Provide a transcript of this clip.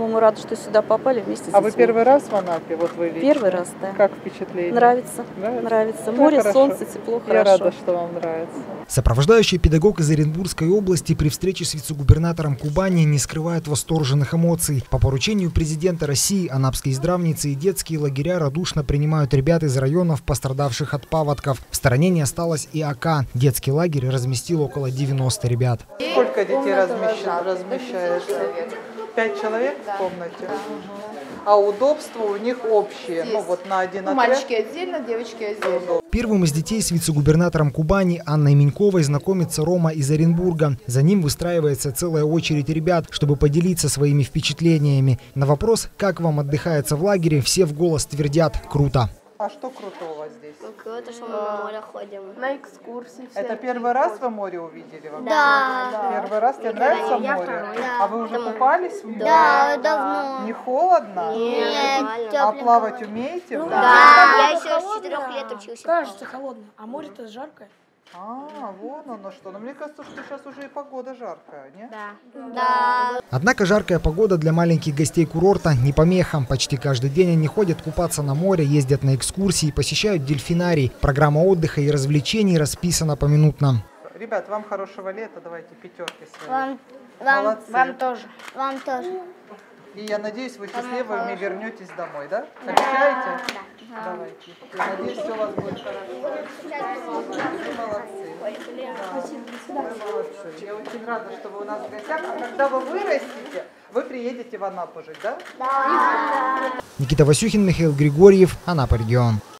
Мы рады, что сюда попали вместе с А вы детьми. первый раз в Анапе? Вот вы лично? Первый раз, да. Как впечатление? Нравится, Нравится? нравится. Да, Море, хорошо. солнце, тепло, Я хорошо. рада, что вам нравится. Сопровождающий педагог из Оренбургской области при встрече с вице-губернатором Кубани не скрывает восторженных эмоций. По поручению президента России анапские здравницы и детские лагеря радушно принимают ребят из районов, пострадавших от паводков. В стороне не осталось и АК. Детский лагерь разместил около 90 ребят. Сколько детей размеща- размещается? Пять человек в комнате? А удобства у них общие? Ну вот на один Ну, отряд? мальчики отдельно, девочки отдельно. Первым из детей с вице-губернатором Кубани Анной Меньковой знакомится Рома из Оренбурга. За ним выстраивается целая очередь ребят, чтобы поделиться своими впечатлениями. На вопрос, как вам отдыхается в лагере, все в голос твердят «круто». А что круто у вас здесь? Круто, что мы на море ходим. На экскурсии все. Это первый раз вы море увидели? вообще? Да. Первый раз тебе нравится я море? второй. А вы уже купались в море? Да, давно. Не холодно? Нет, А плавать умеете? Да, я еще с четырех лет учился. Кажется холодно, а море-то жаркое. А, вон оно что. Но мне кажется, что сейчас уже и погода жаркая, не? Да. Однако жаркая погода для маленьких гостей курорта не помеха. Почти каждый день они ходят купаться на море, ездят на экскурсии, посещают дельфинарий. Программа отдыха и развлечений расписана поминутно. Ребят, вам хорошего лета, давайте пятерки свои. Вам, вам, Молодцы. Вам тоже. вам тоже. И я надеюсь, вы счастливыми вернетесь домой, да? Обещаете? Давайте. Я надеюсь, все у вас будет хорошо. Вы молодцы. Да, молодцы. Я очень рада, что вы у нас в гостях. А когда вы вырастете, вы приедете в Анапу жить, да? Никита Васюхин, Михаил Григорьев, Анапа регион.